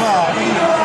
الصاعقين